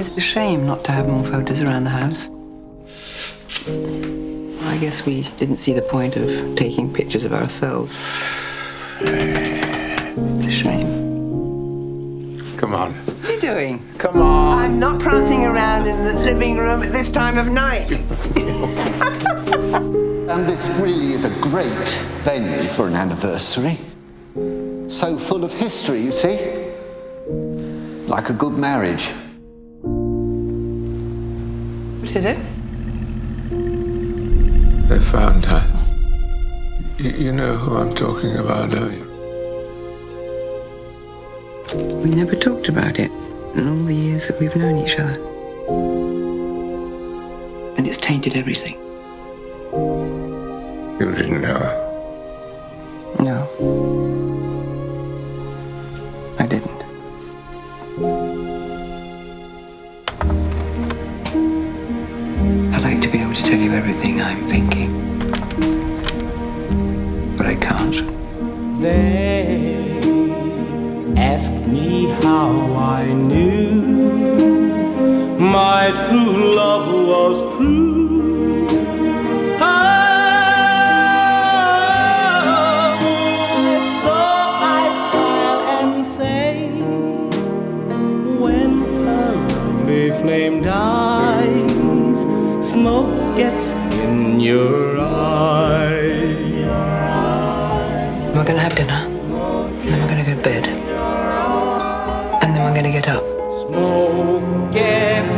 It's a shame not to have more photos around the house. I guess we didn't see the point of taking pictures of ourselves. It's a shame. Come on. What are you doing? Come on. I'm not prancing around in the living room at this time of night. And this really is a great venue for an anniversary. So full of history, you see. Like a good marriage. What is it? They found her. You, you know who I'm talking about, don't you? We never talked about it in all the years that we've known each other. And it's tainted everything. You didn't know her. No. Tell you everything I'm thinking. But I can't. They ask me how I knew my true love was true. Oh, so I smile and say, when a lovely flame dies, smoke gets in your eyes. We're gonna have dinner. And then we're gonna go to bed. And then we're gonna get up. Smoke gets